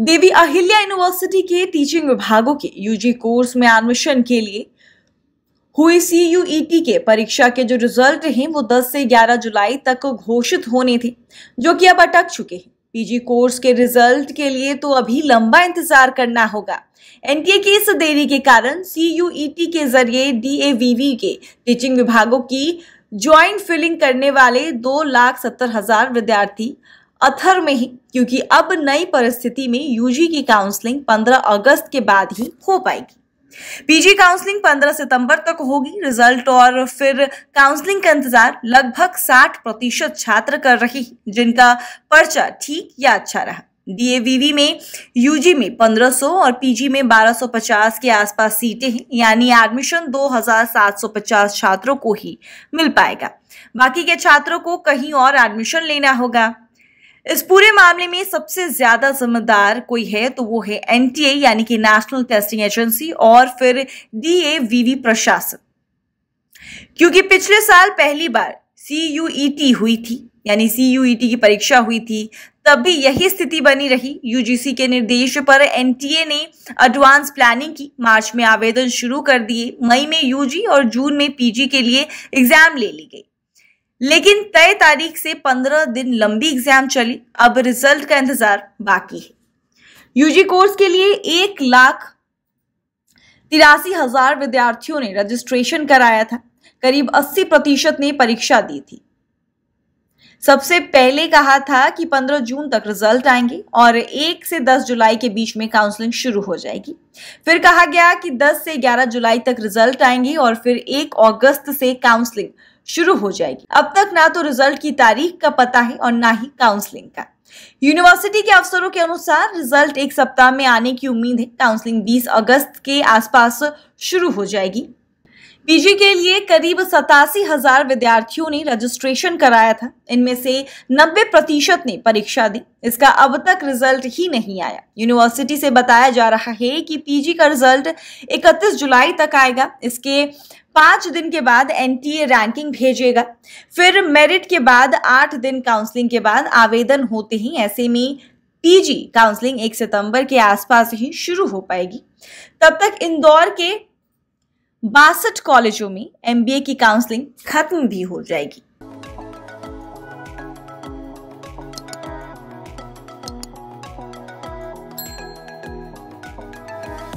देवी Ahilya university के teaching विभागों के यूजी कोर्स में एडमिशन के लिए हुई सी e के परीक्षा के जो रिज़ल्ट हैं, वो 10 से 11 जुलाई तक घोषित होने थे, जो कि अब अटक चुके हैं। पीजी कोर्स के रिज़ल्ट के लिए तो अभी लंबा इंतज़ार करना होगा। एनटीए की इस देरी के कारण सी e के ज़रिए डीएवीवी के टीचिंग विभागों की ज्वाइंट फिलिंग करने वाले दो लाख सत्तर हज़ार विद्यार्थी अथर में ही, क्योंकि अब नई परिस्थिति में यूजी की काउंसलिंग 15 अगस्त के बाद ही हो पाएगी। पीजी काउंसलिंग 15 सितंबर तक होगी। रिज़ल्ट और फिर काउंसलिंग का इंतज़ार लगभग 60 प्रतिशत छात्र कर रहे जिनका पर्चा ठीक या अच्छा रहा। डीएवीवी में यूजी में 1500 और पीजी में 1250 के आसपास सीटें हैं, यानी एडमिशन 2750 छात्रों को ही मिल पाएगा। बाकी के छात्रों को कहीं और एडमिशन लेना होगा। इस पूरे मामले में सबसे ज़्यादा जिम्मेदार कोई है तो वो है एनटीए यानी कि नेशनल टेस्टिंग एजेंसी और फिर डीएवीवी प्रशासन। क्योंकि पिछले साल पहली बार सी हुई थी, यानी सी की परीक्षा हुई थी तब भी यही स्थिति बनी रही। यूजीसी के निर्देश पर एनटीए ने एडवांस प्लानिंग की। मार्च में आवेदन शुरू कर दिए। मई में यूजी और जून में पीजी के लिए एग्ज़ाम ले ली गई। लेकिन तय तारीख से पंद्रह दिन लंबी एग्ज़ाम चली, अब रिज़ल्ट का इंतज़ार बाकी है। यूजी कोर्स के लिए एक लाख तिरासी हज़ार विद्यार्थियों ने रजिस्ट्रेशन कराया था। करीब 80 प्रतिशत ने परीक्षा दी थी। सबसे पहले कहा था कि 15 जून तक रिज़ल्ट आएँगे और 1 से 10 जुलाई के बीच में काउंसलिंग शुरू हो जाएगी। फिर कहा गया कि 10 से 11 जुलाई तक रिज़ल्ट आएँगे और फिर 1 अगस्त से काउंसलिंग शुरू हो जाएगी। अब तक ना तो रिज़ल्ट की तारीख का पता है और ना ही काउंसलिंग का। यूनिवर्सिटी के अफसरों के अनुसार रिज़ल्ट एक सप्ताह में आने की उम्मीद है। काउंसलिंग 20 अगस्त के आसपास शुरू हो जाएगी। पीजी के लिए करीब सतासी हज़ार विद्यार्थियों ने रजिस्ट्रेशन कराया था। इनमें से 90 प्रतिशत ने परीक्षा दी। इसका अब तक रिज़ल्ट ही नहीं आया। यूनिवर्सिटी से बताया जा रहा है कि पीजी का रिज़ल्ट 31 जुलाई तक आएगा। इसके पाँच दिन के बाद एनटीए रैंकिंग भेजेगा। फिर मेरिट के बाद आठ दिन काउंसलिंग के बाद आवेदन होते ही ऐसे में पीजी काउंसलिंग एक सितंबर के आसपास ही शुरू हो पाएगी। तब तक इंदौर के बासठ कॉलेजों में एमबीए की काउंसलिंग खत्म भी हो जाएगी।